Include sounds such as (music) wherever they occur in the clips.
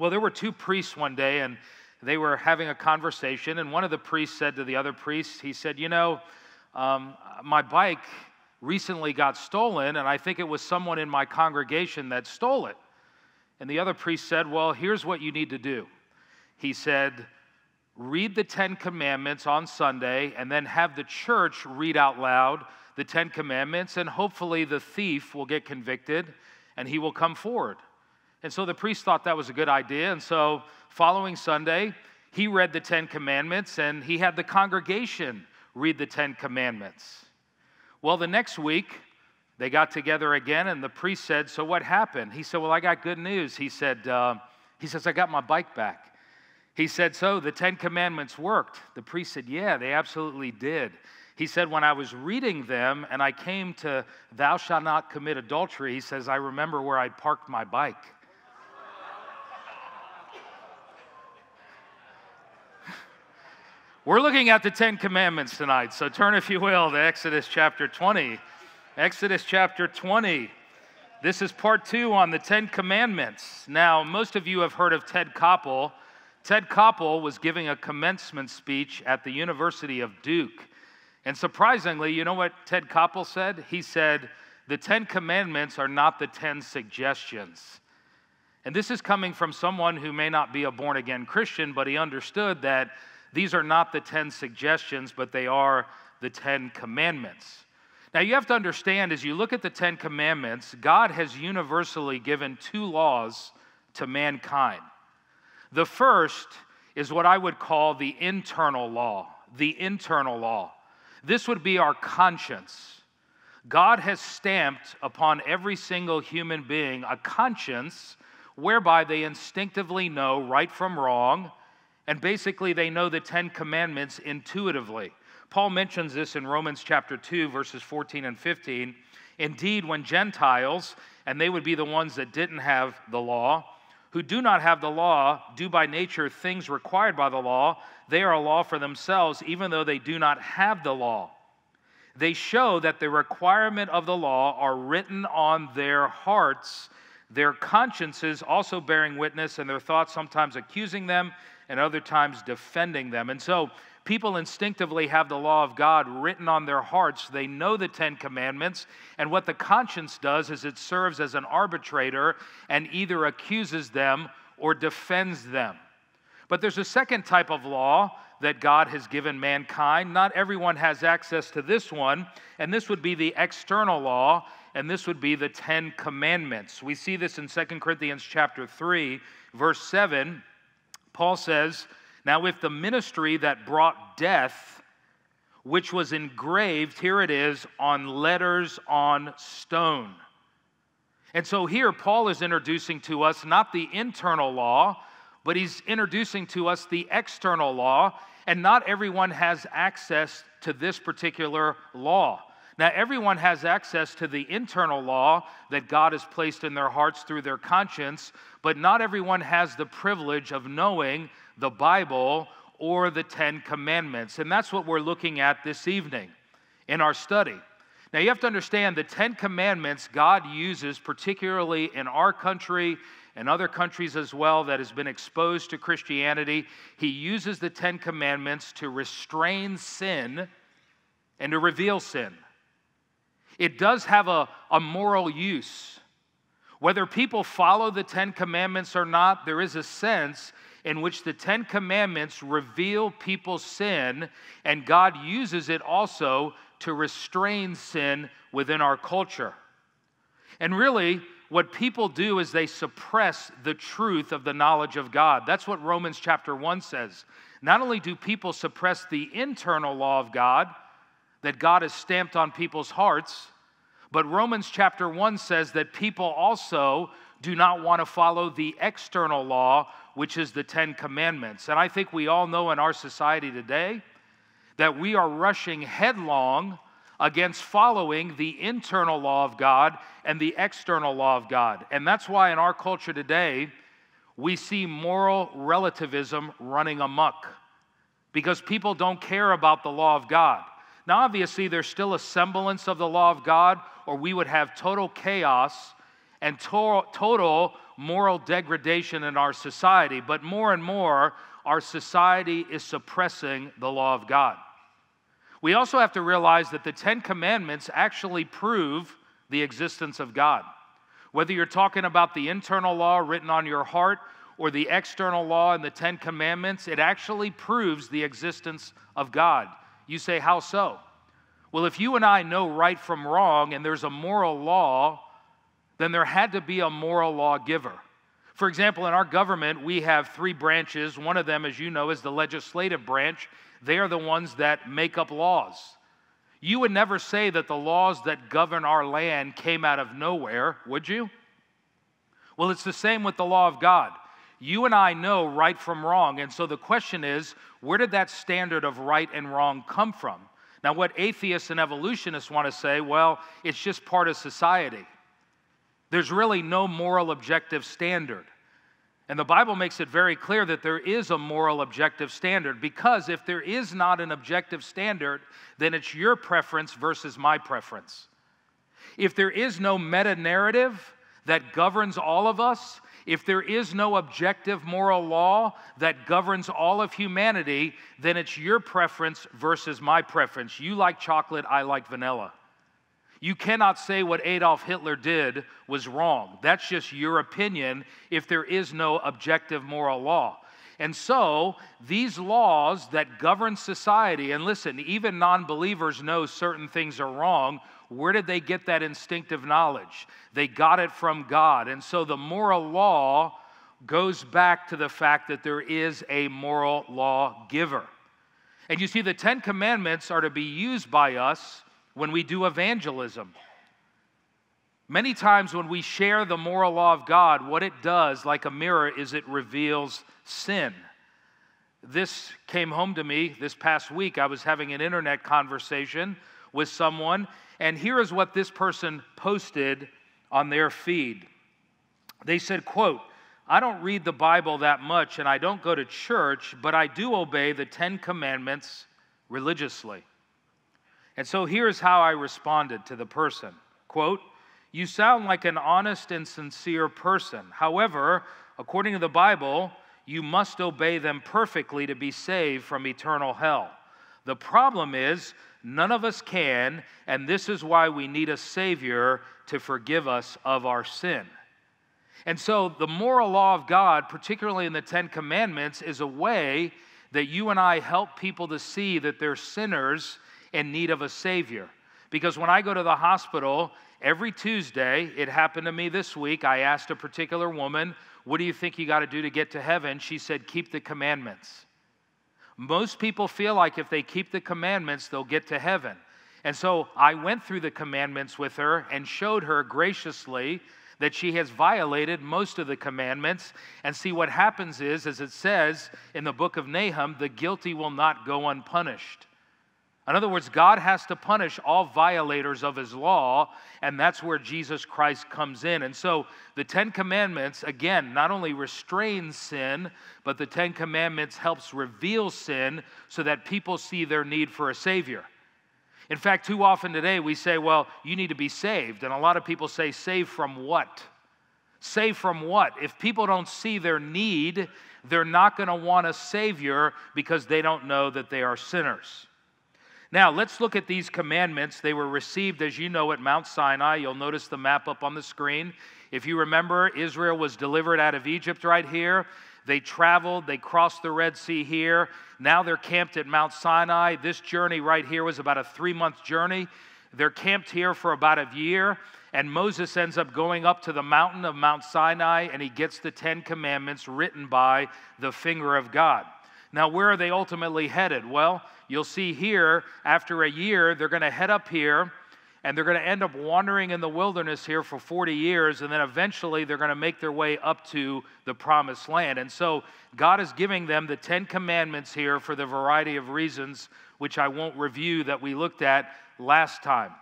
Well, there were two priests one day, and they were having a conversation, and one of the priests said to the other priest, he said, You know, um, my bike recently got stolen, and I think it was someone in my congregation that stole it. And the other priest said, Well, here's what you need to do. He said, Read the Ten Commandments on Sunday, and then have the church read out loud the Ten Commandments, and hopefully the thief will get convicted and he will come forward. And so the priest thought that was a good idea. And so, following Sunday, he read the Ten Commandments and he had the congregation read the Ten Commandments. Well, the next week, they got together again, and the priest said, So what happened? He said, Well, I got good news. He said, uh, he says, I got my bike back. He said, So the Ten Commandments worked. The priest said, Yeah, they absolutely did. He said, When I was reading them and I came to, Thou shalt not commit adultery, he says, I remember where I'd parked my bike. We're looking at the Ten Commandments tonight, so turn, if you will, to Exodus chapter 20. Exodus chapter 20. This is part two on the Ten Commandments. Now, most of you have heard of Ted Koppel. Ted Koppel was giving a commencement speech at the University of Duke. And surprisingly, you know what Ted Koppel said? He said, The Ten Commandments are not the Ten Suggestions. And this is coming from someone who may not be a born again Christian, but he understood that these are not the 10 suggestions, but they are the 10 commandments. Now, you have to understand as you look at the 10 commandments, God has universally given two laws to mankind. The first is what I would call the internal law. The internal law. This would be our conscience. God has stamped upon every single human being a conscience whereby they instinctively know right from wrong and basically, they know the Ten Commandments intuitively. Paul mentions this in Romans chapter 2, verses 14 and 15. Indeed, when Gentiles, and they would be the ones that didn't have the law, who do not have the law, do by nature things required by the law, they are a law for themselves, even though they do not have the law. They show that the requirement of the law are written on their hearts, their consciences also bearing witness, and their thoughts sometimes accusing them and other times defending them. And so people instinctively have the law of God written on their hearts. They know the Ten Commandments. And what the conscience does is it serves as an arbitrator and either accuses them or defends them. But there's a second type of law that God has given mankind. Not everyone has access to this one, and this would be the external law, and this would be the 10 commandments. We see this in 2 Corinthians chapter 3, verse 7. Paul says, Now if the ministry that brought death, which was engraved, here it is, on letters on stone. And so here, Paul is introducing to us not the internal law, but he's introducing to us the external law, and not everyone has access to this particular law. Now, everyone has access to the internal law that God has placed in their hearts through their conscience, but not everyone has the privilege of knowing the Bible or the Ten Commandments. And that's what we're looking at this evening in our study. Now, you have to understand the Ten Commandments God uses, particularly in our country and other countries as well that has been exposed to Christianity. He uses the Ten Commandments to restrain sin and to reveal sin it does have a, a moral use. Whether people follow the Ten Commandments or not, there is a sense in which the Ten Commandments reveal people's sin, and God uses it also to restrain sin within our culture. And really, what people do is they suppress the truth of the knowledge of God. That's what Romans chapter 1 says. Not only do people suppress the internal law of God, that God has stamped on people's hearts. But Romans chapter 1 says that people also do not want to follow the external law, which is the Ten Commandments. And I think we all know in our society today that we are rushing headlong against following the internal law of God and the external law of God. And that's why in our culture today, we see moral relativism running amok because people don't care about the law of God. Now, obviously, there's still a semblance of the law of God, or we would have total chaos and to- total moral degradation in our society, but more and more, our society is suppressing the law of God. We also have to realize that the Ten Commandments actually prove the existence of God. Whether you're talking about the internal law written on your heart or the external law in the Ten Commandments, it actually proves the existence of God. You say, How so? Well, if you and I know right from wrong and there's a moral law, then there had to be a moral lawgiver. For example, in our government, we have three branches. One of them, as you know, is the legislative branch. They are the ones that make up laws. You would never say that the laws that govern our land came out of nowhere, would you? Well, it's the same with the law of God. You and I know right from wrong. And so the question is where did that standard of right and wrong come from? Now, what atheists and evolutionists want to say, well, it's just part of society. There's really no moral objective standard. And the Bible makes it very clear that there is a moral objective standard because if there is not an objective standard, then it's your preference versus my preference. If there is no meta narrative that governs all of us, if there is no objective moral law that governs all of humanity, then it's your preference versus my preference. You like chocolate, I like vanilla. You cannot say what Adolf Hitler did was wrong. That's just your opinion if there is no objective moral law. And so, these laws that govern society, and listen, even non believers know certain things are wrong. Where did they get that instinctive knowledge? They got it from God. And so, the moral law goes back to the fact that there is a moral law giver. And you see, the Ten Commandments are to be used by us when we do evangelism. Many times when we share the moral law of God, what it does, like a mirror, is it reveals sin. This came home to me this past week. I was having an internet conversation with someone, and here is what this person posted on their feed. They said, quote, I don't read the Bible that much and I don't go to church, but I do obey the 10 commandments religiously. And so here's how I responded to the person quote, You sound like an honest and sincere person. However, according to the Bible, you must obey them perfectly to be saved from eternal hell. The problem is, none of us can, and this is why we need a Savior to forgive us of our sin. And so, the moral law of God, particularly in the Ten Commandments, is a way that you and I help people to see that they're sinners in need of a Savior. Because when I go to the hospital, every Tuesday, it happened to me this week, I asked a particular woman, What do you think you got to do to get to heaven? She said, Keep the commandments. Most people feel like if they keep the commandments, they'll get to heaven. And so I went through the commandments with her and showed her graciously that she has violated most of the commandments. And see, what happens is, as it says in the book of Nahum, the guilty will not go unpunished. In other words, God has to punish all violators of his law, and that's where Jesus Christ comes in. And so the 10 commandments again not only restrains sin, but the 10 commandments helps reveal sin so that people see their need for a savior. In fact, too often today we say, well, you need to be saved. And a lot of people say, saved from what? Saved from what? If people don't see their need, they're not going to want a savior because they don't know that they are sinners. Now, let's look at these commandments. They were received, as you know, at Mount Sinai. You'll notice the map up on the screen. If you remember, Israel was delivered out of Egypt right here. They traveled, they crossed the Red Sea here. Now they're camped at Mount Sinai. This journey right here was about a three month journey. They're camped here for about a year. And Moses ends up going up to the mountain of Mount Sinai and he gets the Ten Commandments written by the finger of God. Now, where are they ultimately headed? Well, you'll see here, after a year, they're going to head up here and they're going to end up wandering in the wilderness here for 40 years, and then eventually they're going to make their way up to the promised land. And so God is giving them the Ten Commandments here for the variety of reasons, which I won't review, that we looked at last time.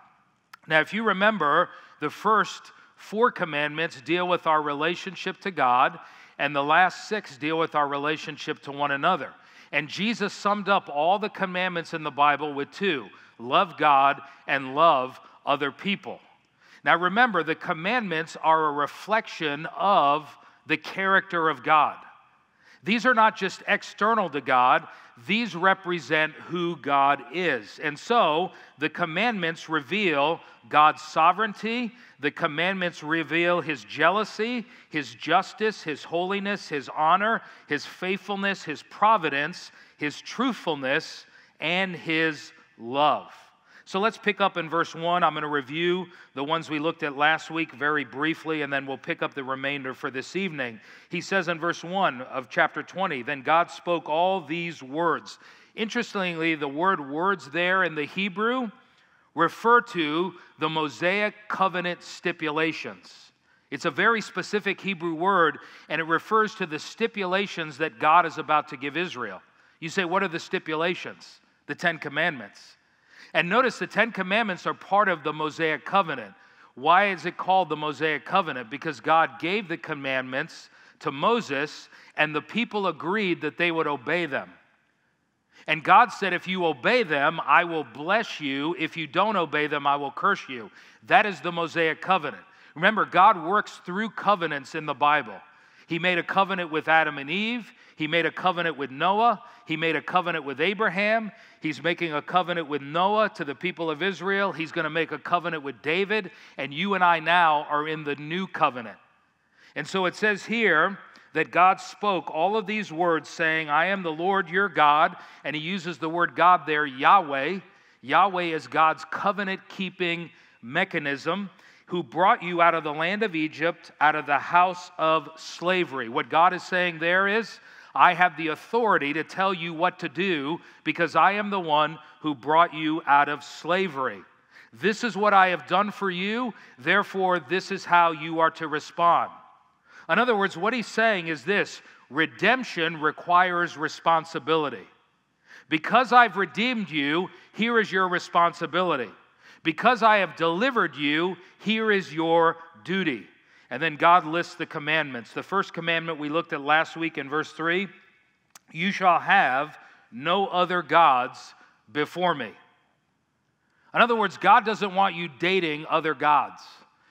Now, if you remember, the first four commandments deal with our relationship to God, and the last six deal with our relationship to one another. And Jesus summed up all the commandments in the Bible with two love God and love other people. Now remember, the commandments are a reflection of the character of God. These are not just external to God, these represent who God is. And so the commandments reveal God's sovereignty, the commandments reveal his jealousy, his justice, his holiness, his honor, his faithfulness, his providence, his truthfulness, and his love. So let's pick up in verse 1. I'm going to review the ones we looked at last week very briefly, and then we'll pick up the remainder for this evening. He says in verse 1 of chapter 20, Then God spoke all these words. Interestingly, the word words there in the Hebrew refer to the Mosaic covenant stipulations. It's a very specific Hebrew word, and it refers to the stipulations that God is about to give Israel. You say, What are the stipulations? The Ten Commandments. And notice the Ten Commandments are part of the Mosaic covenant. Why is it called the Mosaic covenant? Because God gave the commandments to Moses, and the people agreed that they would obey them. And God said, If you obey them, I will bless you. If you don't obey them, I will curse you. That is the Mosaic covenant. Remember, God works through covenants in the Bible. He made a covenant with Adam and Eve. He made a covenant with Noah. He made a covenant with Abraham. He's making a covenant with Noah to the people of Israel. He's going to make a covenant with David. And you and I now are in the new covenant. And so it says here that God spoke all of these words, saying, I am the Lord your God. And he uses the word God there, Yahweh. Yahweh is God's covenant keeping mechanism who brought you out of the land of Egypt, out of the house of slavery. What God is saying there is, I have the authority to tell you what to do because I am the one who brought you out of slavery. This is what I have done for you, therefore, this is how you are to respond. In other words, what he's saying is this redemption requires responsibility. Because I've redeemed you, here is your responsibility. Because I have delivered you, here is your duty. And then God lists the commandments. The first commandment we looked at last week in verse 3 You shall have no other gods before me. In other words, God doesn't want you dating other gods.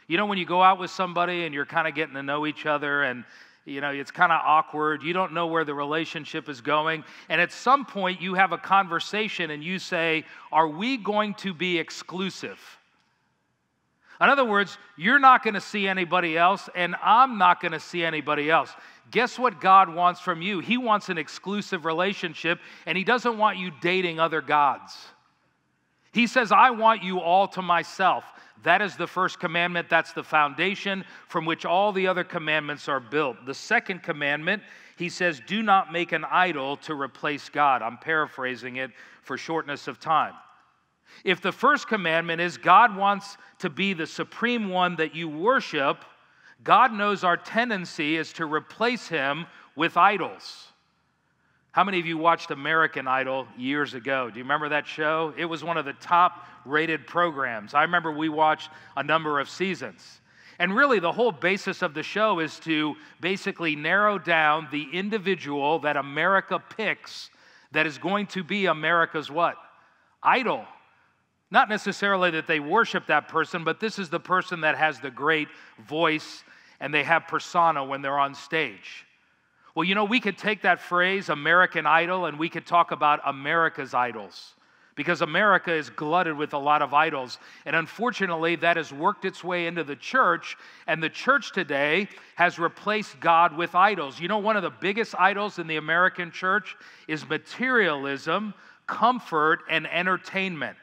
You know, when you go out with somebody and you're kind of getting to know each other and you know, it's kind of awkward. You don't know where the relationship is going. And at some point, you have a conversation and you say, Are we going to be exclusive? In other words, you're not going to see anybody else, and I'm not going to see anybody else. Guess what God wants from you? He wants an exclusive relationship, and He doesn't want you dating other gods. He says, I want you all to myself. That is the first commandment. That's the foundation from which all the other commandments are built. The second commandment, he says, Do not make an idol to replace God. I'm paraphrasing it for shortness of time. If the first commandment is God wants to be the supreme one that you worship, God knows our tendency is to replace him with idols. How many of you watched American Idol years ago? Do you remember that show? It was one of the top rated programs. I remember we watched a number of seasons. And really, the whole basis of the show is to basically narrow down the individual that America picks that is going to be America's what? Idol. Not necessarily that they worship that person, but this is the person that has the great voice and they have persona when they're on stage. Well, you know, we could take that phrase, American Idol, and we could talk about America's idols because America is glutted with a lot of idols. And unfortunately, that has worked its way into the church, and the church today has replaced God with idols. You know, one of the biggest idols in the American church is materialism, comfort, and entertainment.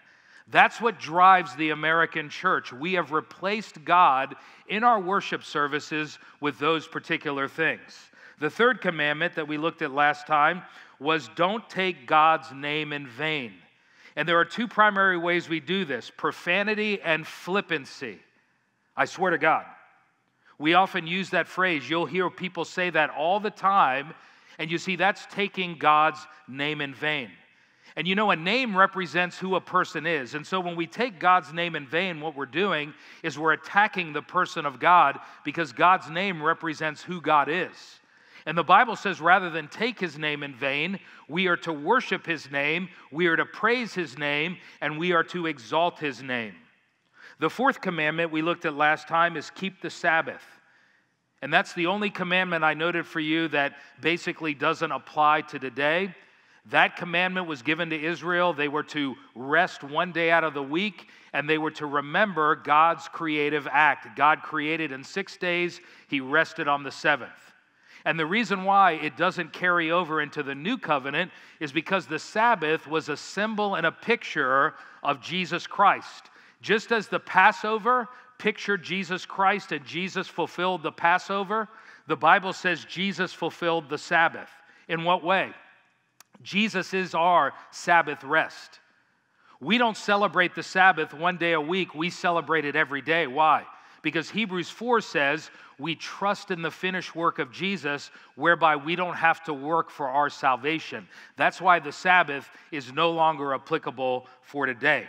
That's what drives the American church. We have replaced God in our worship services with those particular things. The third commandment that we looked at last time was don't take God's name in vain. And there are two primary ways we do this profanity and flippancy. I swear to God. We often use that phrase. You'll hear people say that all the time. And you see, that's taking God's name in vain. And you know, a name represents who a person is. And so when we take God's name in vain, what we're doing is we're attacking the person of God because God's name represents who God is. And the Bible says rather than take his name in vain, we are to worship his name, we are to praise his name, and we are to exalt his name. The fourth commandment we looked at last time is keep the Sabbath. And that's the only commandment I noted for you that basically doesn't apply to today. That commandment was given to Israel. They were to rest one day out of the week and they were to remember God's creative act. God created in six days, He rested on the seventh. And the reason why it doesn't carry over into the new covenant is because the Sabbath was a symbol and a picture of Jesus Christ. Just as the Passover pictured Jesus Christ and Jesus fulfilled the Passover, the Bible says Jesus fulfilled the Sabbath. In what way? Jesus is our Sabbath rest. We don't celebrate the Sabbath one day a week, we celebrate it every day. Why? Because Hebrews 4 says we trust in the finished work of Jesus, whereby we don't have to work for our salvation. That's why the Sabbath is no longer applicable for today.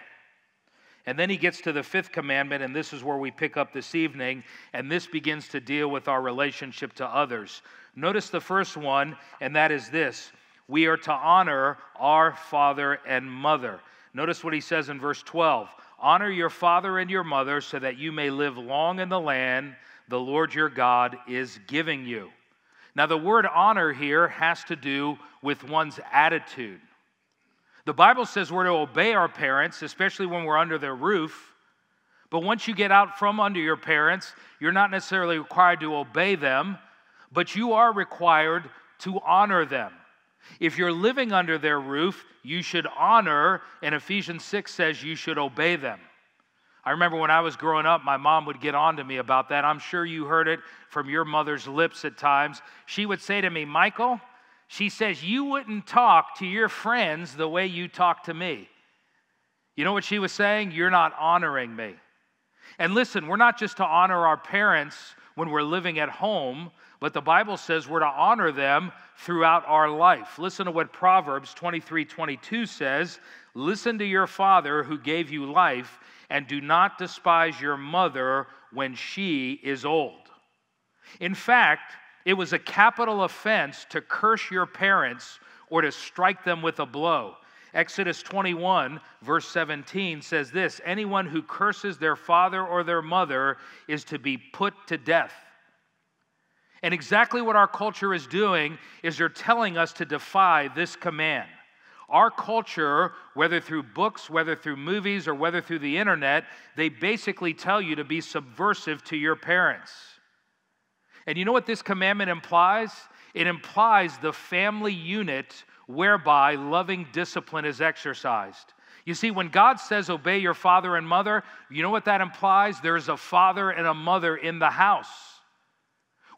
And then he gets to the fifth commandment, and this is where we pick up this evening, and this begins to deal with our relationship to others. Notice the first one, and that is this we are to honor our father and mother. Notice what he says in verse 12 Honor your father and your mother so that you may live long in the land the Lord your God is giving you. Now, the word honor here has to do with one's attitude. The Bible says we're to obey our parents, especially when we're under their roof. But once you get out from under your parents, you're not necessarily required to obey them, but you are required to honor them. If you're living under their roof, you should honor, and Ephesians 6 says you should obey them. I remember when I was growing up, my mom would get on to me about that. I'm sure you heard it from your mother's lips at times. She would say to me, Michael, she says, You wouldn't talk to your friends the way you talk to me. You know what she was saying? You're not honoring me. And listen, we're not just to honor our parents when we're living at home, but the Bible says we're to honor them throughout our life. Listen to what Proverbs 23 22 says Listen to your father who gave you life, and do not despise your mother when she is old. In fact, it was a capital offense to curse your parents or to strike them with a blow. Exodus 21, verse 17 says this Anyone who curses their father or their mother is to be put to death. And exactly what our culture is doing is they're telling us to defy this command. Our culture, whether through books, whether through movies, or whether through the internet, they basically tell you to be subversive to your parents. And you know what this commandment implies? It implies the family unit whereby loving discipline is exercised. You see, when God says obey your father and mother, you know what that implies? There's a father and a mother in the house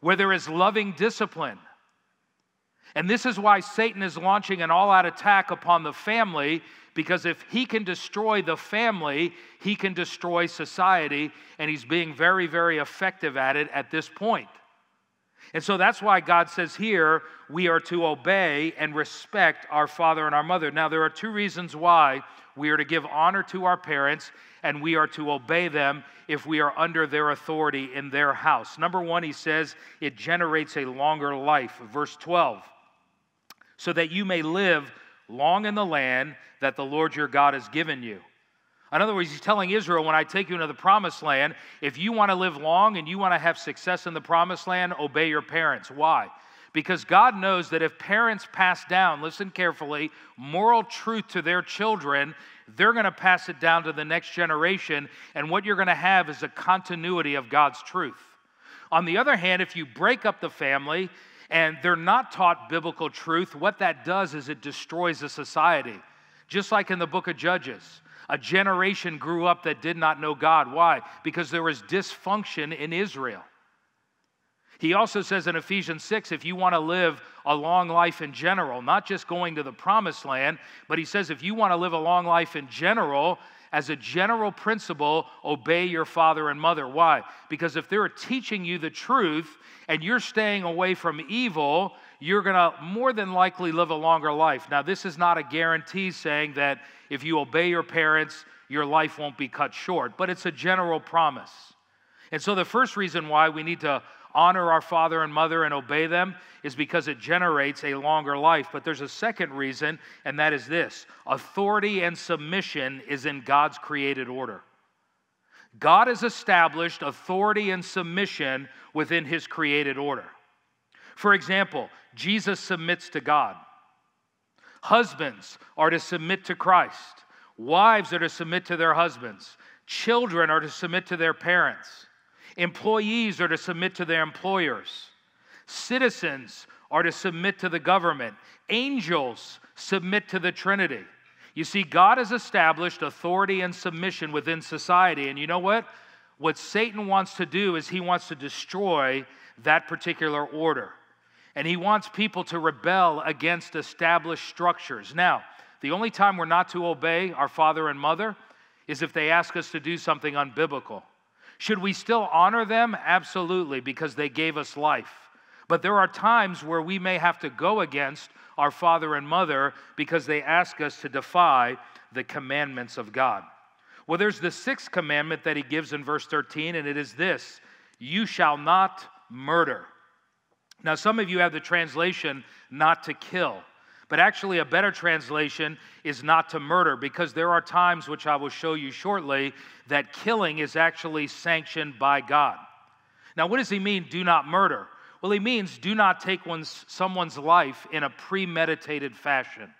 where there is loving discipline. And this is why Satan is launching an all out attack upon the family, because if he can destroy the family, he can destroy society, and he's being very, very effective at it at this point. And so that's why God says here we are to obey and respect our father and our mother. Now, there are two reasons why we are to give honor to our parents and we are to obey them if we are under their authority in their house. Number one, he says it generates a longer life. Verse 12, so that you may live long in the land that the Lord your God has given you. In other words, he's telling Israel, when I take you into the promised land, if you want to live long and you want to have success in the promised land, obey your parents. Why? Because God knows that if parents pass down, listen carefully, moral truth to their children, they're going to pass it down to the next generation. And what you're going to have is a continuity of God's truth. On the other hand, if you break up the family and they're not taught biblical truth, what that does is it destroys a society. Just like in the book of Judges. A generation grew up that did not know God. Why? Because there was dysfunction in Israel. He also says in Ephesians 6 if you want to live a long life in general, not just going to the promised land, but he says if you want to live a long life in general, as a general principle, obey your father and mother. Why? Because if they're teaching you the truth and you're staying away from evil, you're going to more than likely live a longer life. Now, this is not a guarantee saying that if you obey your parents, your life won't be cut short, but it's a general promise. And so, the first reason why we need to honor our father and mother and obey them is because it generates a longer life. But there's a second reason, and that is this authority and submission is in God's created order. God has established authority and submission within his created order. For example, Jesus submits to God. Husbands are to submit to Christ. Wives are to submit to their husbands. Children are to submit to their parents. Employees are to submit to their employers. Citizens are to submit to the government. Angels submit to the Trinity. You see, God has established authority and submission within society. And you know what? What Satan wants to do is he wants to destroy that particular order. And he wants people to rebel against established structures. Now, the only time we're not to obey our father and mother is if they ask us to do something unbiblical. Should we still honor them? Absolutely, because they gave us life. But there are times where we may have to go against our father and mother because they ask us to defy the commandments of God. Well, there's the sixth commandment that he gives in verse 13, and it is this You shall not murder. Now, some of you have the translation not to kill. But actually, a better translation is not to murder because there are times, which I will show you shortly, that killing is actually sanctioned by God. Now, what does he mean, do not murder? Well, he means do not take one's, someone's life in a premeditated fashion.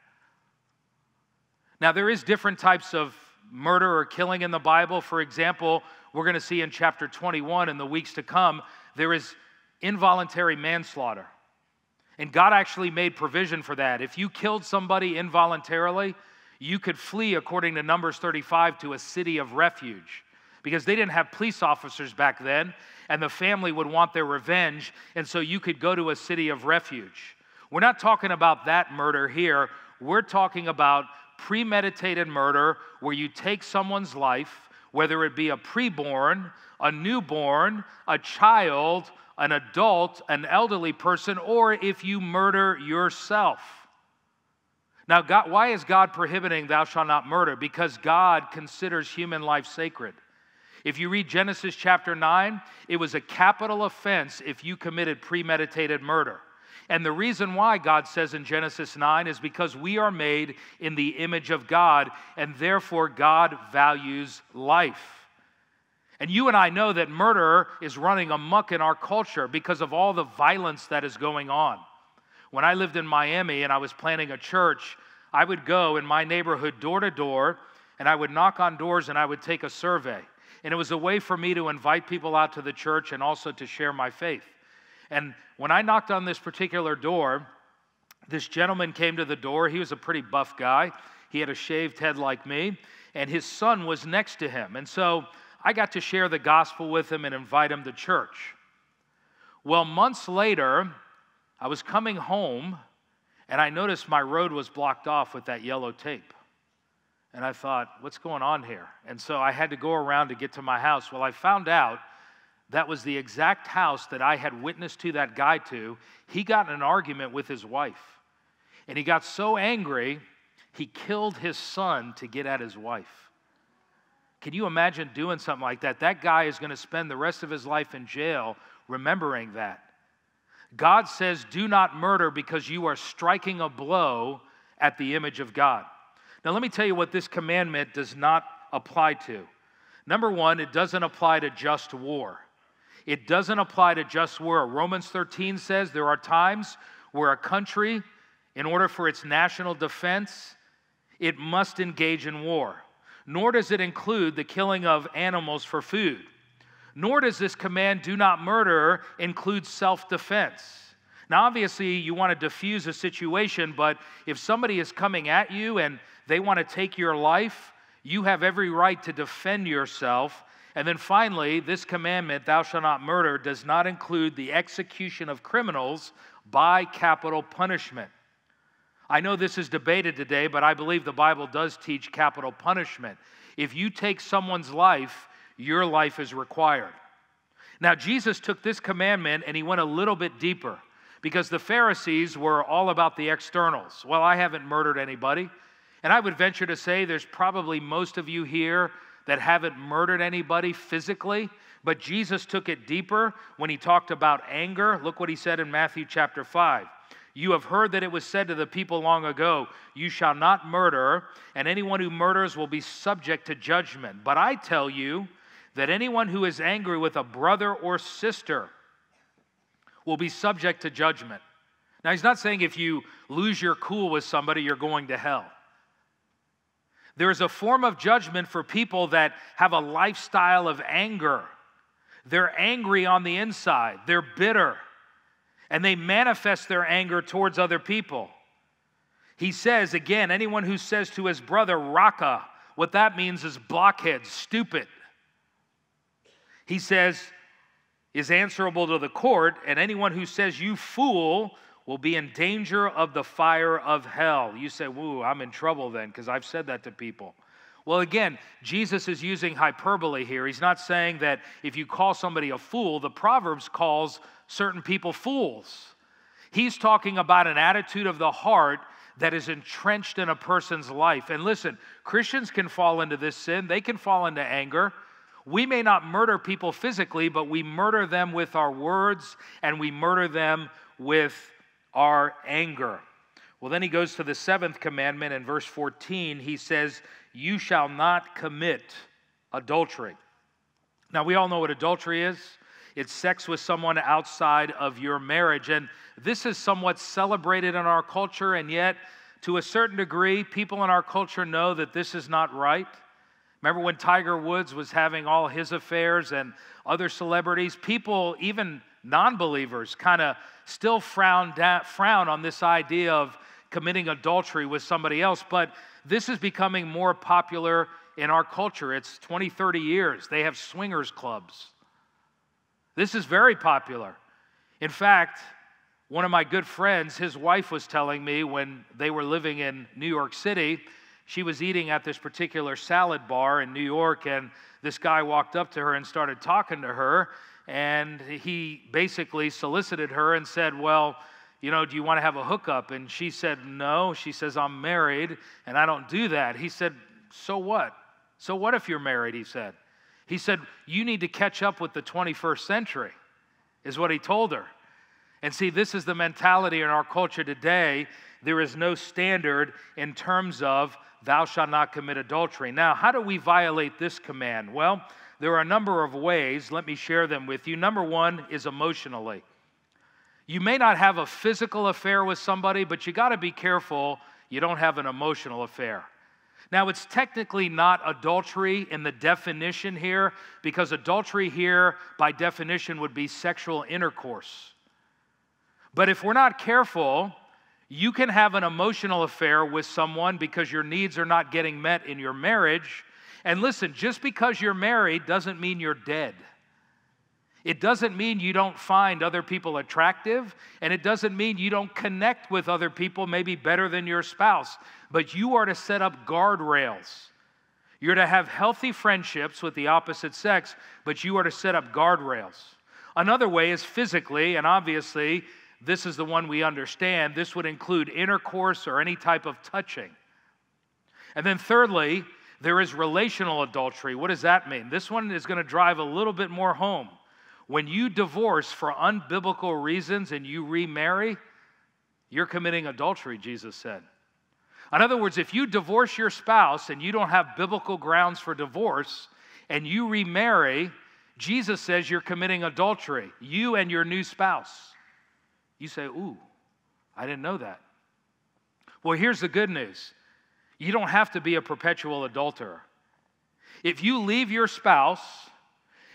Now, there is different types of murder or killing in the Bible. For example, we're going to see in chapter 21 in the weeks to come, there is involuntary manslaughter. And God actually made provision for that. If you killed somebody involuntarily, you could flee, according to Numbers 35, to a city of refuge because they didn't have police officers back then, and the family would want their revenge, and so you could go to a city of refuge. We're not talking about that murder here. We're talking about premeditated murder where you take someone's life, whether it be a preborn, a newborn, a child, an adult, an elderly person, or if you murder yourself. Now, God, why is God prohibiting thou shalt not murder? Because God considers human life sacred. If you read Genesis chapter 9, it was a capital offense if you committed premeditated murder. And the reason why God says in Genesis 9 is because we are made in the image of God, and therefore God values life. And you and I know that murder is running amuck in our culture because of all the violence that is going on. When I lived in Miami and I was planning a church, I would go in my neighborhood door to door and I would knock on doors and I would take a survey. And it was a way for me to invite people out to the church and also to share my faith. And when I knocked on this particular door, this gentleman came to the door. He was a pretty buff guy. He had a shaved head like me, and his son was next to him. And so I got to share the gospel with him and invite him to church. Well, months later, I was coming home and I noticed my road was blocked off with that yellow tape. And I thought, what's going on here? And so I had to go around to get to my house. Well, I found out that was the exact house that I had witnessed to that guy to. He got in an argument with his wife. And he got so angry, he killed his son to get at his wife. Can you imagine doing something like that? That guy is going to spend the rest of his life in jail remembering that. God says, Do not murder because you are striking a blow at the image of God. Now, let me tell you what this commandment does not apply to. Number one, it doesn't apply to just war. It doesn't apply to just war. Romans 13 says there are times where a country, in order for its national defense, it must engage in war nor does it include the killing of animals for food. Nor does this command, do not murder, include self defense. Now, obviously, you want to diffuse a situation, but if somebody is coming at you and they want to take your life, you have every right to defend yourself. And then finally, this commandment, thou shalt not murder, does not include the execution of criminals by capital punishment. I know this is debated today, but I believe the Bible does teach capital punishment. If you take someone's life, your life is required. Now, Jesus took this commandment and he went a little bit deeper because the Pharisees were all about the externals. Well, I haven't murdered anybody. And I would venture to say there's probably most of you here that haven't murdered anybody physically, but Jesus took it deeper when he talked about anger. Look what he said in Matthew chapter 5. You have heard that it was said to the people long ago, You shall not murder, and anyone who murders will be subject to judgment. But I tell you that anyone who is angry with a brother or sister will be subject to judgment. Now, he's not saying if you lose your cool with somebody, you're going to hell. There is a form of judgment for people that have a lifestyle of anger. They're angry on the inside, they're bitter, and they manifest their anger towards other people. He says, again, anyone who says to his brother, Raca, what that means is blockhead, stupid. He says, is answerable to the court, and anyone who says, you fool, will be in danger of the fire of hell. You say, Woo, I'm in trouble then, because I've said that to people. Well, again, Jesus is using hyperbole here. He's not saying that if you call somebody a fool, the Proverbs calls certain people fools. He's talking about an attitude of the heart that is entrenched in a person's life. And listen, Christians can fall into this sin, they can fall into anger. We may not murder people physically, but we murder them with our words and we murder them with our anger. Well, then he goes to the seventh commandment in verse 14. He says, You shall not commit adultery. Now, we all know what adultery is it's sex with someone outside of your marriage. And this is somewhat celebrated in our culture, and yet, to a certain degree, people in our culture know that this is not right. Remember when Tiger Woods was having all his affairs and other celebrities? People, even non believers, kind of still frown, down, frown on this idea of committing adultery with somebody else, but this is becoming more popular in our culture. It's 20, 30 years. They have swingers clubs. This is very popular. In fact, one of my good friends, his wife was telling me when they were living in New York City, she was eating at this particular salad bar in New York, and this guy walked up to her and started talking to her and he basically solicited her and said, Well, you know, do you want to have a hookup? And she said, No. She says, I'm married and I don't do that. He said, So what? So what if you're married? He said. He said, You need to catch up with the 21st century, is what he told her. And see, this is the mentality in our culture today. There is no standard in terms of thou shalt not commit adultery. Now, how do we violate this command? Well, there are a number of ways. Let me share them with you. Number one is emotionally. You may not have a physical affair with somebody, but you got to be careful you don't have an emotional affair. Now, it's technically not adultery in the definition here, because adultery here, by definition, would be sexual intercourse. But if we're not careful, you can have an emotional affair with someone because your needs are not getting met in your marriage, and listen, just because you're married doesn't mean you're dead. It doesn't mean you don't find other people attractive, and it doesn't mean you don't connect with other people maybe better than your spouse. But you are to set up guardrails. You're to have healthy friendships with the opposite sex, but you are to set up guardrails. Another way is physically, and obviously, this is the one we understand. This would include intercourse or any type of touching. And then, thirdly, there is relational adultery. What does that mean? This one is going to drive a little bit more home. When you divorce for unbiblical reasons and you remarry, you're committing adultery, Jesus said. In other words, if you divorce your spouse and you don't have biblical grounds for divorce and you remarry, Jesus says you're committing adultery, you and your new spouse. You say, Ooh, I didn't know that. Well, here's the good news you don't have to be a perpetual adulterer. If you leave your spouse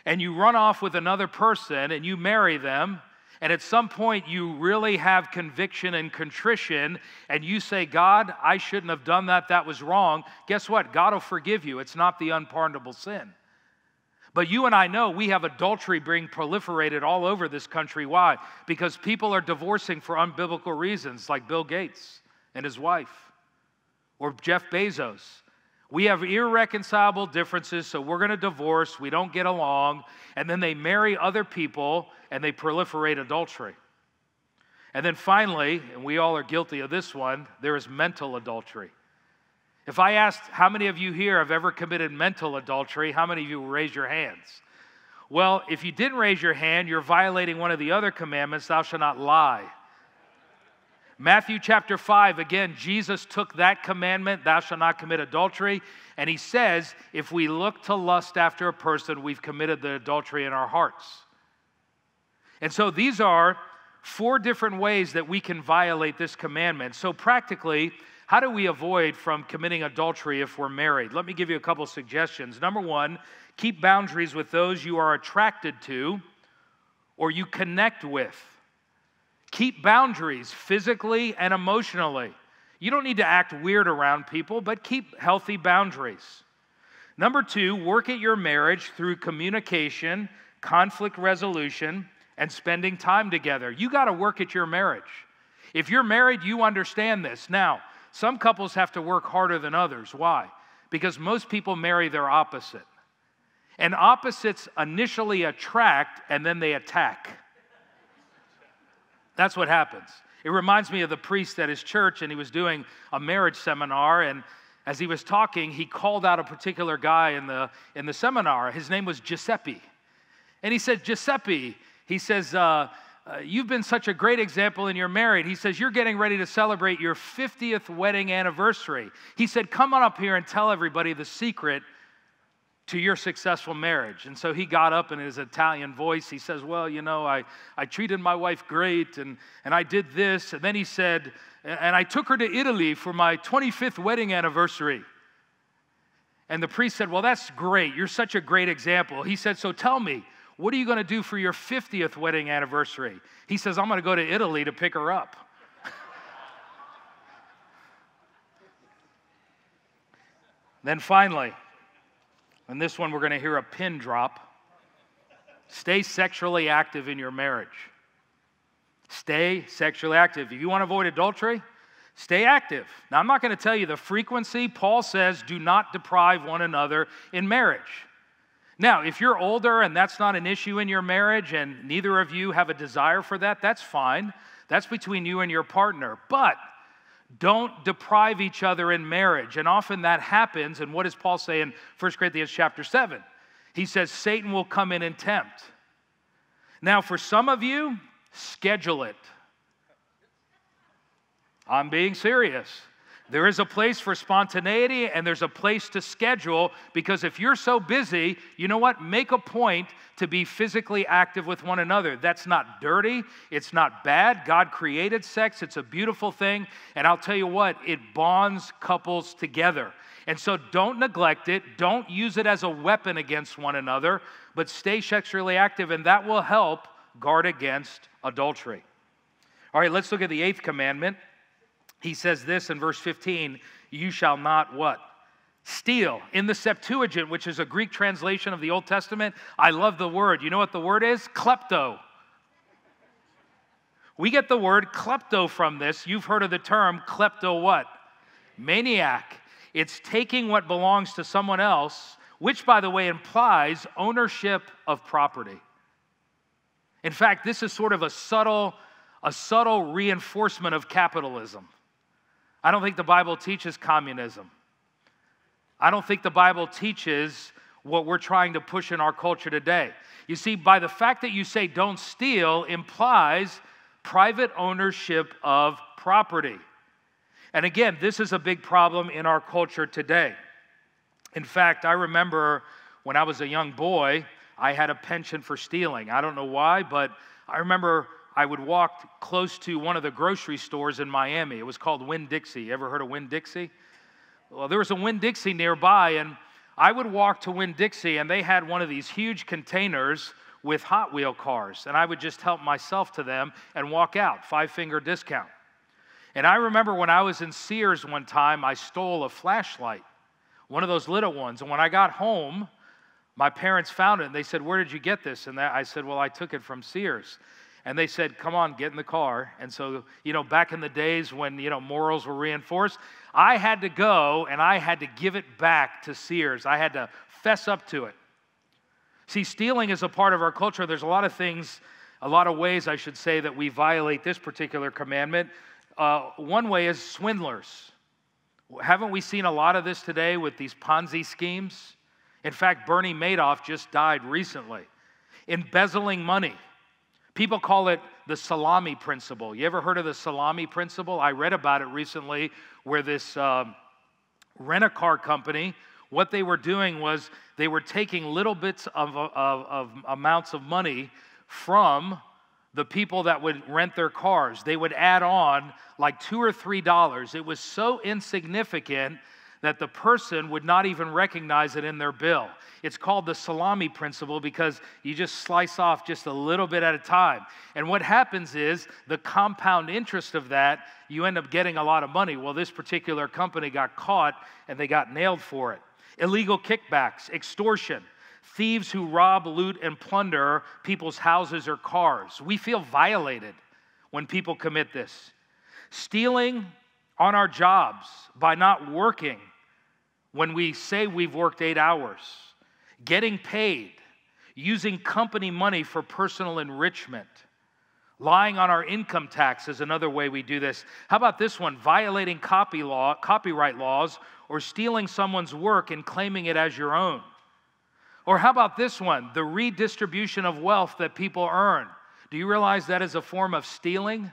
and you run off with another person and you marry them, and at some point you really have conviction and contrition, and you say, God, I shouldn't have done that, that was wrong, guess what? God will forgive you. It's not the unpardonable sin. But you and I know we have adultery being proliferated all over this country. Why? Because people are divorcing for unbiblical reasons, like Bill Gates and his wife or Jeff Bezos. We have irreconcilable differences, so we're going to divorce. We don't get along. And then they marry other people and they proliferate adultery. And then finally, and we all are guilty of this one, there is mental adultery. If I asked how many of you here have ever committed mental adultery, how many of you raise your hands? Well, if you didn't raise your hand, you're violating one of the other commandments, thou shalt not lie. Matthew chapter 5, again, Jesus took that commandment, thou shalt not commit adultery, and he says, if we look to lust after a person, we've committed the adultery in our hearts. And so these are four different ways that we can violate this commandment. So, practically, how do we avoid from committing adultery if we're married? Let me give you a couple suggestions. Number one, keep boundaries with those you are attracted to or you connect with. Keep boundaries physically and emotionally. You don't need to act weird around people, but keep healthy boundaries. Number two, work at your marriage through communication, conflict resolution, and spending time together. You got to work at your marriage. If you're married, you understand this. Now, some couples have to work harder than others. Why? Because most people marry their opposite. And opposites initially attract and then they attack. That's what happens. It reminds me of the priest at his church, and he was doing a marriage seminar. And as he was talking, he called out a particular guy in the, in the seminar. His name was Giuseppe. And he said, Giuseppe, he says, uh, uh, You've been such a great example and you're married. He says, You're getting ready to celebrate your 50th wedding anniversary. He said, Come on up here and tell everybody the secret to your successful marriage. And so he got up in his Italian voice. He says, Well, you know, I, I treated my wife great and, and I did this. And then he said, And I took her to Italy for my 25th wedding anniversary. And the priest said, Well, that's great. You're such a great example. He said, So tell me, what are you going to do for your 50th wedding anniversary? He says, I'm going to go to Italy to pick her up. (laughs) then finally, and this one we're going to hear a pin drop. Stay sexually active in your marriage. Stay sexually active. If you want to avoid adultery, stay active. Now, I'm not going to tell you the frequency. Paul says, do not deprive one another in marriage. Now, if you're older and that's not an issue in your marriage and neither of you have a desire for that, that's fine. That's between you and your partner. But don't deprive each other in marriage. And often that happens. And what does Paul say in 1 Corinthians chapter 7? He says, Satan will come in and tempt. Now, for some of you, schedule it. I'm being serious. There is a place for spontaneity and there's a place to schedule because if you're so busy, you know what? Make a point to be physically active with one another. That's not dirty, it's not bad. God created sex, it's a beautiful thing. And I'll tell you what, it bonds couples together. And so don't neglect it, don't use it as a weapon against one another, but stay sexually active, and that will help guard against adultery. All right, let's look at the eighth commandment he says this in verse 15 You shall not what? Steal. In the Septuagint, which is a Greek translation of the Old Testament, I love the word. You know what the word is? Klepto. We get the word klepto from this. You've heard of the term klepto what? Maniac. It's taking what belongs to someone else, which, by the way, implies ownership of property. In fact, this is sort of a subtle, a subtle reinforcement of capitalism. I don't think the Bible teaches communism. I don't think the Bible teaches what we're trying to push in our culture today. You see, by the fact that you say don't steal implies private ownership of property. And again, this is a big problem in our culture today. In fact, I remember when I was a young boy, I had a penchant for stealing. I don't know why, but I remember I would walk close to one of the grocery stores in Miami. It was called Winn Dixie. Ever heard of Winn Dixie? Well, there was a Winn Dixie nearby, and I would walk to Winn Dixie, and they had one of these huge containers with Hot Wheel cars, and I would just help myself to them and walk out, five finger discount. And I remember when I was in Sears one time, I stole a flashlight, one of those little ones. And when I got home, my parents found it and they said, Where did you get this? And I said, Well, I took it from Sears and they said, Come on, get in the car. And so, you know, back in the days when, you know, morals were reinforced, I had to go and I had to give it back to Sears. I had to fess up to it. See, stealing is a part of our culture. There's a lot of things, a lot of ways, I should say, that we violate this particular commandment. Uh, one way is swindlers. Haven't we seen a lot of this today with these Ponzi schemes? In fact, Bernie Madoff just died recently. Embezzling money. People call it the salami principle. You ever heard of the salami principle? I read about it recently where this um, rent a car company, what they were doing was they were taking little bits of, of, of amounts of money from the people that would rent their cars. They would add on like two or three dollars. It was so insignificant that the person would not even recognize it in their bill. It's called the salami principle because you just slice off just a little bit at a time. And what happens is the compound interest of that, you end up getting a lot of money. Well, this particular company got caught and they got nailed for it. Illegal kickbacks, extortion, thieves who rob, loot, and plunder people's houses or cars. We feel violated when people commit this. Stealing on our jobs by not working when we say we've worked eight hours, getting paid, using company money for personal enrichment. Lying on our income tax is another way we do this. How about this one? Violating copy law, copyright laws or stealing someone's work and claiming it as your own. Or how about this one? The redistribution of wealth that people earn. Do you realize that is a form of stealing?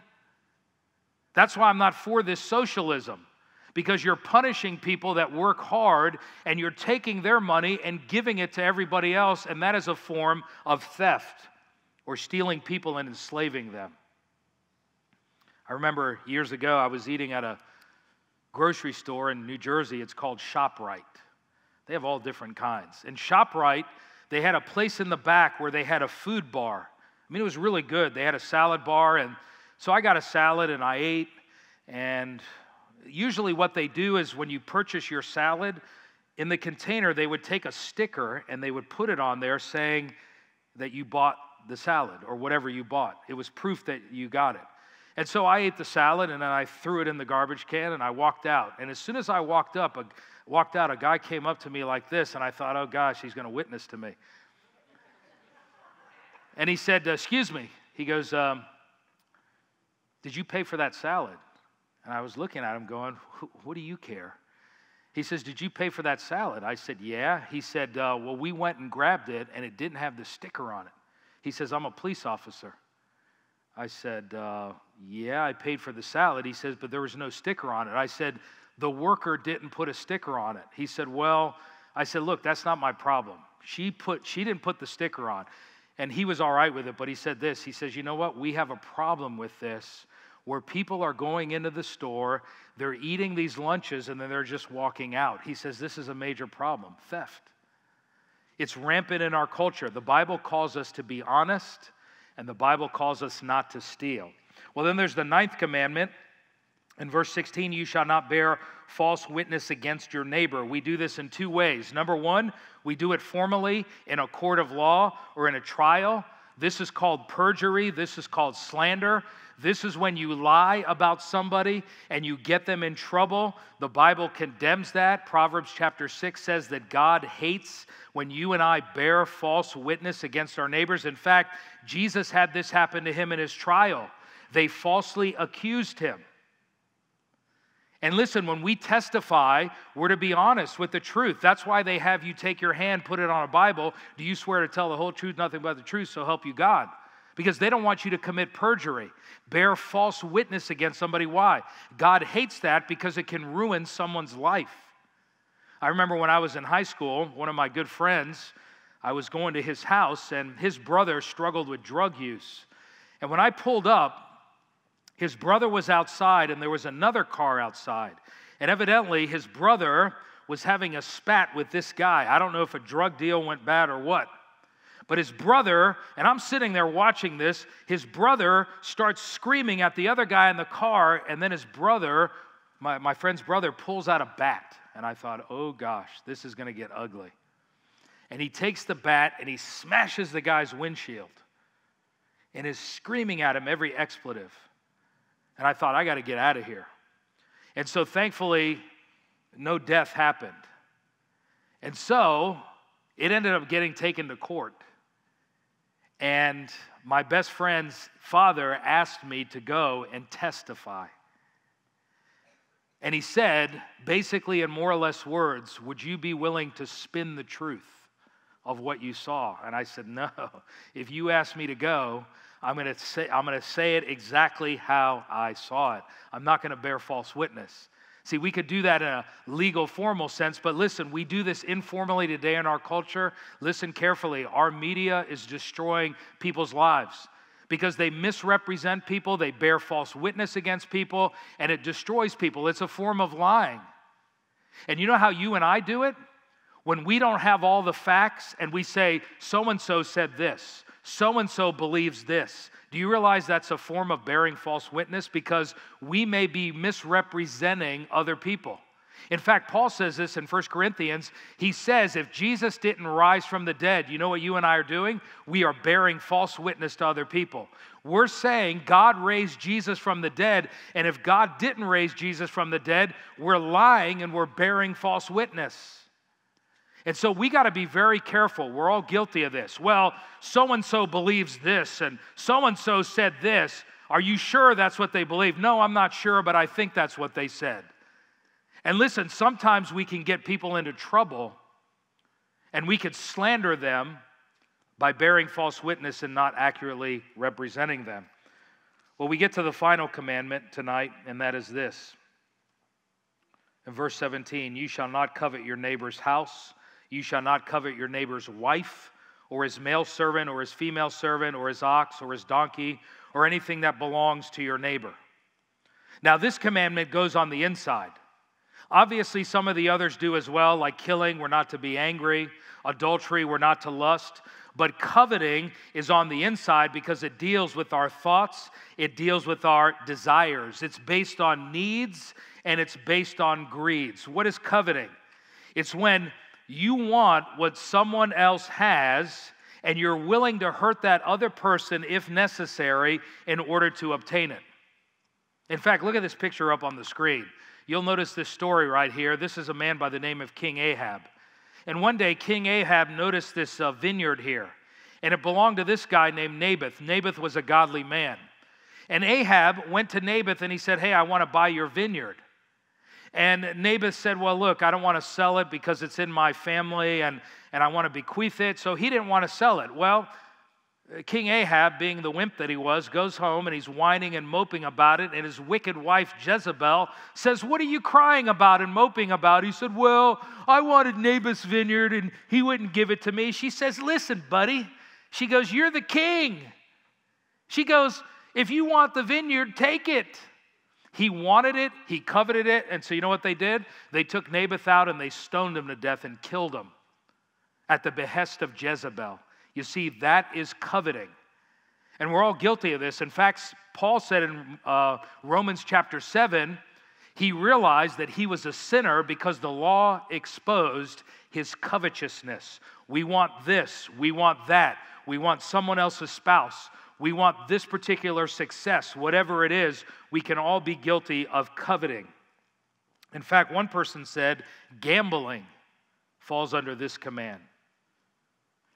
That's why I'm not for this socialism because you're punishing people that work hard and you're taking their money and giving it to everybody else, and that is a form of theft or stealing people and enslaving them. I remember years ago, I was eating at a grocery store in New Jersey. It's called ShopRite. They have all different kinds. In ShopRite, they had a place in the back where they had a food bar. I mean, it was really good. They had a salad bar, and so I got a salad and I ate. And usually, what they do is when you purchase your salad, in the container, they would take a sticker and they would put it on there saying that you bought the salad or whatever you bought. It was proof that you got it. And so I ate the salad and then I threw it in the garbage can and I walked out. And as soon as I walked up, a, walked out, a guy came up to me like this, and I thought, oh gosh, he's going to witness to me. And he said, excuse me. He goes, um, did you pay for that salad? And I was looking at him going, what do you care? He says, Did you pay for that salad? I said, Yeah. He said, uh, Well, we went and grabbed it and it didn't have the sticker on it. He says, I'm a police officer. I said, uh, Yeah, I paid for the salad. He says, But there was no sticker on it. I said, The worker didn't put a sticker on it. He said, Well, I said, Look, that's not my problem. She, put, she didn't put the sticker on. And he was all right with it, but he said this He says, You know what? We have a problem with this where people are going into the store, they're eating these lunches, and then they're just walking out. He says, This is a major problem theft. It's rampant in our culture. The Bible calls us to be honest and the Bible calls us not to steal. Well, then there's the ninth commandment. In verse 16, you shall not bear false witness against your neighbor. We do this in two ways. Number one, we do it formally in a court of law or in a trial. This is called perjury. This is called slander. This is when you lie about somebody and you get them in trouble. The Bible condemns that. Proverbs chapter 6 says that God hates when you and I bear false witness against our neighbors. In fact, Jesus had this happen to him in his trial. They falsely accused him. And listen, when we testify, we're to be honest with the truth. That's why they have you take your hand, put it on a Bible. Do you swear to tell the whole truth, nothing but the truth, so help you God? Because they don't want you to commit perjury, bear false witness against somebody. Why? God hates that because it can ruin someone's life. I remember when I was in high school, one of my good friends, I was going to his house, and his brother struggled with drug use. And when I pulled up, his brother was outside, and there was another car outside. And evidently, his brother was having a spat with this guy. I don't know if a drug deal went bad or what. But his brother, and I'm sitting there watching this, his brother starts screaming at the other guy in the car, and then his brother, my, my friend's brother, pulls out a bat. And I thought, oh gosh, this is going to get ugly. And he takes the bat and he smashes the guy's windshield and is screaming at him every expletive. And I thought, I got to get out of here. And so thankfully, no death happened. And so it ended up getting taken to court. And my best friend's father asked me to go and testify. And he said, basically, in more or less words, Would you be willing to spin the truth of what you saw? And I said, No. If you ask me to go, I'm going to say, it exactly how I saw it. I'm not going to bear false witness. See, we could do that in a legal, formal sense, but listen, we do this informally today in our culture. Listen carefully. Our media is destroying people's lives because they misrepresent people, they bear false witness against people, and it destroys people. It's a form of lying. And you know how you and I do it? When we don't have all the facts and we say, so and so said this, so and so believes this. Do you realize that's a form of bearing false witness? Because we may be misrepresenting other people. In fact, Paul says this in 1 Corinthians. He says, if Jesus didn't rise from the dead, you know what you and I are doing? We are bearing false witness to other people. We're saying God raised Jesus from the dead, and if God didn't raise Jesus from the dead, we're lying and we're bearing false witness. And so we got to be very careful. We're all guilty of this. Well, so and so believes this, and so and so said this. Are you sure that's what they believe? No, I'm not sure, but I think that's what they said. And listen, sometimes we can get people into trouble and we could slander them by bearing false witness and not accurately representing them. Well, we get to the final commandment tonight, and that is this. In verse 17, you shall not covet your neighbor's house you shall not covet your neighbor's wife, or his male servant, or his female servant, or his ox, or his donkey, or anything that belongs to your neighbor. Now, this commandment goes on the inside. Obviously, some of the others do as well, like killing, we're not to be angry, adultery, we're not to lust. But coveting is on the inside because it deals with our thoughts, it deals with our desires. It's based on needs and it's based on greeds. What is coveting? It's when you want what someone else has, and you're willing to hurt that other person if necessary in order to obtain it. In fact, look at this picture up on the screen. You'll notice this story right here. This is a man by the name of King Ahab. And one day, King Ahab noticed this uh, vineyard here, and it belonged to this guy named Naboth. Naboth was a godly man. And Ahab went to Naboth and he said, Hey, I want to buy your vineyard. And Naboth said, Well, look, I don't want to sell it because it's in my family and, and I want to bequeath it. So he didn't want to sell it. Well, King Ahab, being the wimp that he was, goes home and he's whining and moping about it. And his wicked wife, Jezebel, says, What are you crying about and moping about? He said, Well, I wanted Naboth's vineyard and he wouldn't give it to me. She says, Listen, buddy. She goes, You're the king. She goes, If you want the vineyard, take it. He wanted it, he coveted it, and so you know what they did? They took Naboth out and they stoned him to death and killed him at the behest of Jezebel. You see, that is coveting. And we're all guilty of this. In fact, Paul said in uh, Romans chapter 7, he realized that he was a sinner because the law exposed his covetousness. We want this, we want that, we want someone else's spouse, we want this particular success, whatever it is, we can all be guilty of coveting. In fact, one person said gambling falls under this command.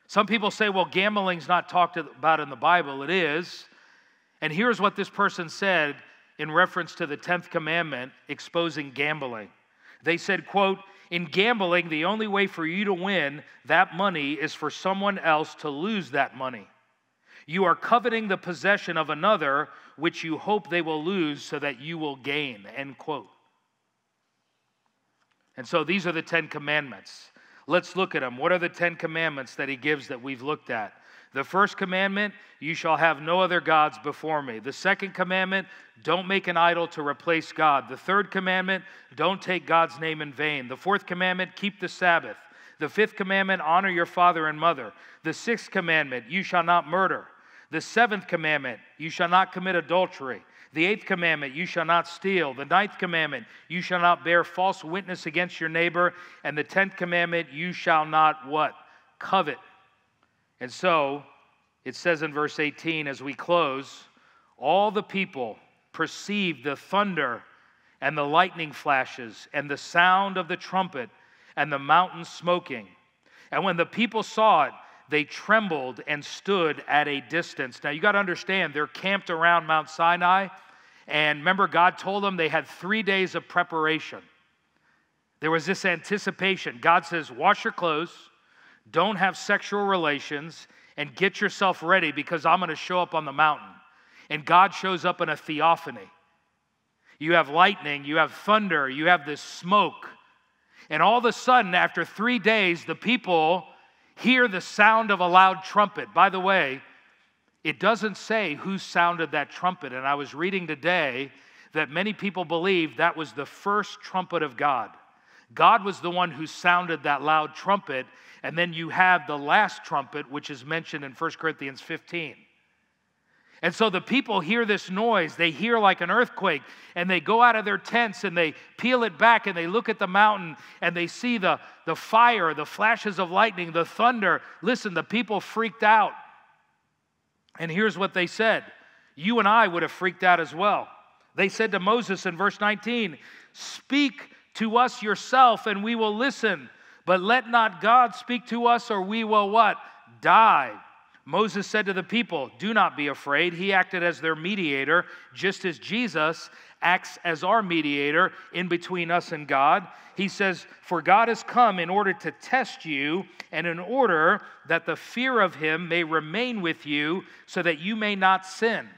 Some people say, well, gambling's not talked about in the Bible. It is. And here's what this person said in reference to the 10th commandment exposing gambling. They said, quote, in gambling, the only way for you to win that money is for someone else to lose that money. You are coveting the possession of another, which you hope they will lose so that you will gain. End quote. And so these are the Ten Commandments. Let's look at them. What are the Ten Commandments that he gives that we've looked at? The first commandment, you shall have no other gods before me. The second commandment, don't make an idol to replace God. The third commandment, don't take God's name in vain. The fourth commandment, keep the Sabbath. The fifth commandment, honor your father and mother. The sixth commandment, you shall not murder. The seventh commandment, you shall not commit adultery. The eighth commandment, you shall not steal. The ninth commandment, you shall not bear false witness against your neighbor. And the tenth commandment, you shall not what? Covet. And so it says in verse 18 as we close, all the people perceived the thunder and the lightning flashes and the sound of the trumpet and the mountain smoking. And when the people saw it, they trembled and stood at a distance. Now, you got to understand, they're camped around Mount Sinai. And remember, God told them they had three days of preparation. There was this anticipation. God says, Wash your clothes, don't have sexual relations, and get yourself ready because I'm going to show up on the mountain. And God shows up in a theophany. You have lightning, you have thunder, you have this smoke. And all of a sudden, after three days, the people hear the sound of a loud trumpet. By the way, it doesn't say who sounded that trumpet. And I was reading today that many people believe that was the first trumpet of God. God was the one who sounded that loud trumpet. And then you have the last trumpet, which is mentioned in 1 Corinthians 15. And so the people hear this noise. They hear like an earthquake, and they go out of their tents and they peel it back and they look at the mountain and they see the, the fire, the flashes of lightning, the thunder. Listen, the people freaked out. And here's what they said You and I would have freaked out as well. They said to Moses in verse 19, Speak to us yourself, and we will listen. But let not God speak to us, or we will what? Die. Moses said to the people, Do not be afraid. He acted as their mediator, just as Jesus acts as our mediator in between us and God. He says, For God has come in order to test you, and in order that the fear of him may remain with you, so that you may not sin.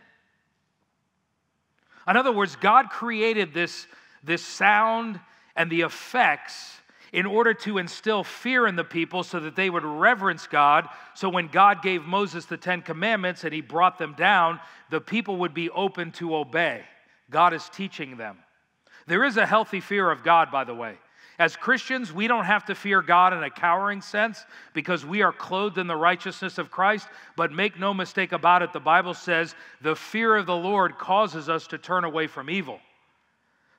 In other words, God created this, this sound and the effects in order to instill fear in the people so that they would reverence God. So when God gave Moses the Ten Commandments and he brought them down, the people would be open to obey. God is teaching them. There is a healthy fear of God, by the way. As Christians, we don't have to fear God in a cowering sense because we are clothed in the righteousness of Christ. But make no mistake about it, the Bible says the fear of the Lord causes us to turn away from evil.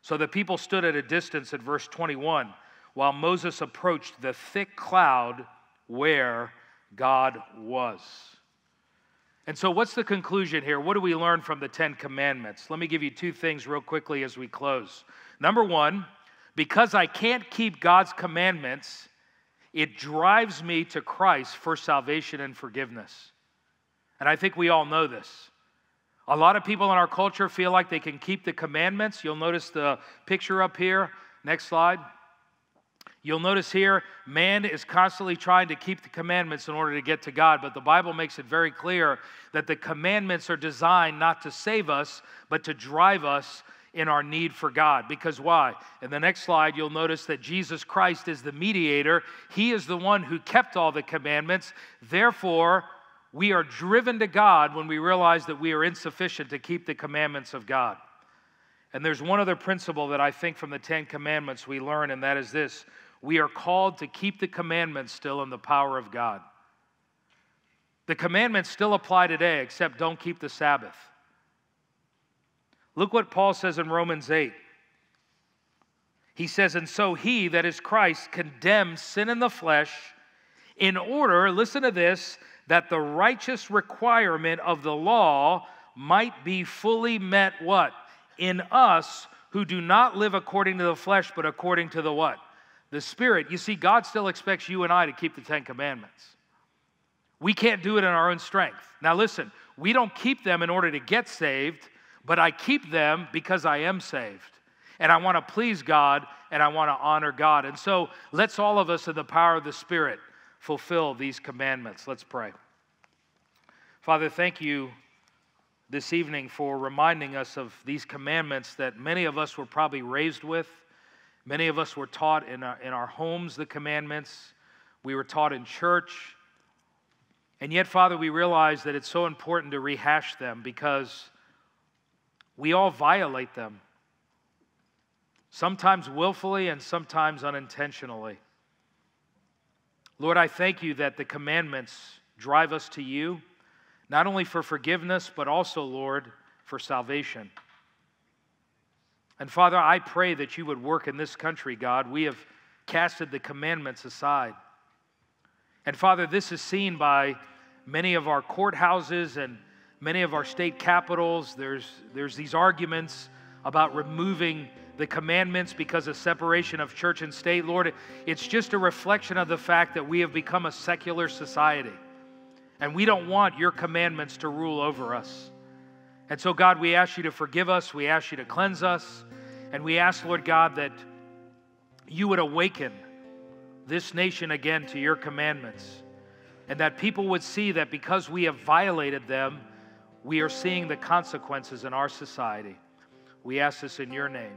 So the people stood at a distance at verse 21 while Moses approached the thick cloud where God was. And so, what's the conclusion here? What do we learn from the Ten Commandments? Let me give you two things real quickly as we close. Number one, because I can't keep God's commandments, it drives me to Christ for salvation and forgiveness. And I think we all know this. A lot of people in our culture feel like they can keep the commandments. You'll notice the picture up here. Next slide. You'll notice here, man is constantly trying to keep the commandments in order to get to God, but the Bible makes it very clear that the commandments are designed not to save us, but to drive us in our need for God. Because why? In the next slide, you'll notice that Jesus Christ is the mediator. He is the one who kept all the commandments. Therefore, we are driven to God when we realize that we are insufficient to keep the commandments of God. And there's one other principle that I think from the Ten Commandments we learn, and that is this we are called to keep the commandments still in the power of God. The commandments still apply today, except don't keep the Sabbath. Look what Paul says in Romans 8. He says, And so he, that is Christ, condemns sin in the flesh in order, listen to this, that the righteous requirement of the law might be fully met what? In us who do not live according to the flesh, but according to the what? The Spirit. You see, God still expects you and I to keep the Ten Commandments. We can't do it in our own strength. Now, listen, we don't keep them in order to get saved but I keep them because I am saved. And I want to please God and I want to honor God. And so let's all of us, in the power of the Spirit, fulfill these commandments. Let's pray. Father, thank you this evening for reminding us of these commandments that many of us were probably raised with. Many of us were taught in our, in our homes the commandments. We were taught in church. And yet, Father, we realize that it's so important to rehash them because we all violate them, sometimes willfully and sometimes unintentionally. Lord, I thank you that the commandments drive us to you, not only for forgiveness, but also, Lord, for salvation. And Father, I pray that you would work in this country, God. We have casted the commandments aside. And Father, this is seen by many of our courthouses and many of our state capitals, there's, there's these arguments about removing the commandments because of separation of church and state. Lord, it's just a reflection of the fact that we have become a secular society. And we don't want your commandments to rule over us. And so, God, we ask you to forgive us. We ask you to cleanse us. And we ask, Lord God, that you would awaken this nation again to your commandments. and that people would see that because we have violated them, we are seeing the consequences in our society. We ask this in your name.